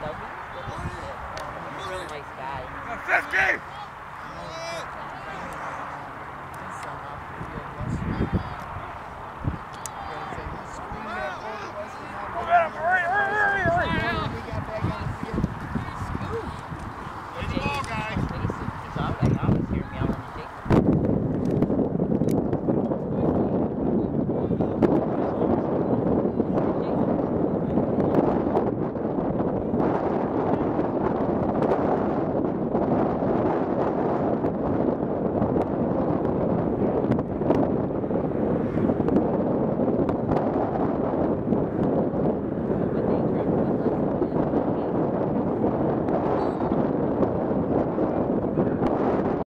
doesn't, really nice guy. 50!